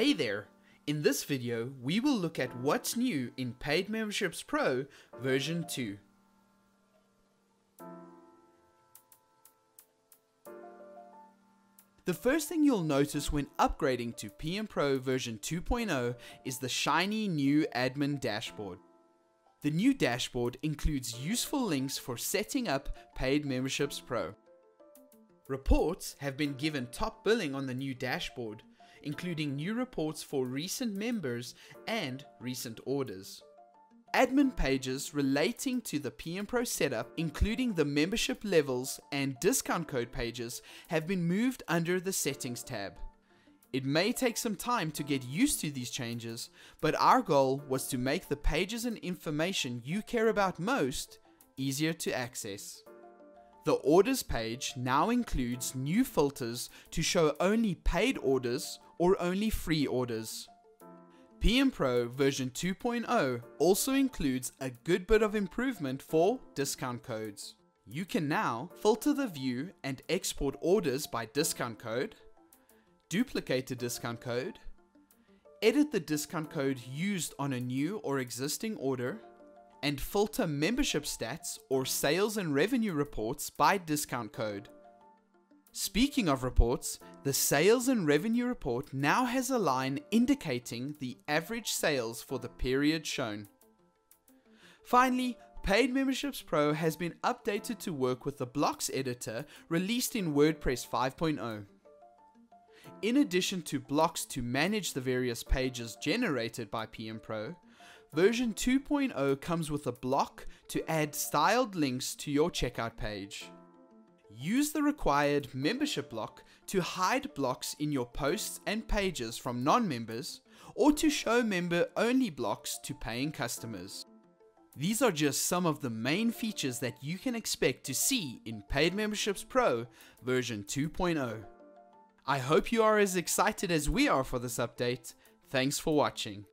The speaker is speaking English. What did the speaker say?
Hey there! In this video, we will look at what's new in Paid Memberships Pro version 2. The first thing you'll notice when upgrading to PM Pro version 2.0 is the shiny new admin dashboard. The new dashboard includes useful links for setting up Paid Memberships Pro. Reports have been given top billing on the new dashboard, including new reports for recent members and recent orders. Admin pages relating to the PM Pro setup, including the membership levels and discount code pages, have been moved under the Settings tab. It may take some time to get used to these changes, but our goal was to make the pages and information you care about most easier to access. The orders page now includes new filters to show only paid orders or only free orders. PM Pro version 2.0 also includes a good bit of improvement for discount codes. You can now filter the view and export orders by discount code, duplicate a discount code, edit the discount code used on a new or existing order, and filter membership stats or sales and revenue reports by discount code. Speaking of reports, the sales and revenue report now has a line indicating the average sales for the period shown. Finally, Paid Memberships Pro has been updated to work with the blocks editor released in WordPress 5.0. In addition to blocks to manage the various pages generated by PM Pro, version 2.0 comes with a block to add styled links to your checkout page. Use the required membership block to hide blocks in your posts and pages from non-members or to show member-only blocks to paying customers. These are just some of the main features that you can expect to see in Paid Memberships Pro version 2.0. I hope you are as excited as we are for this update. Thanks for watching.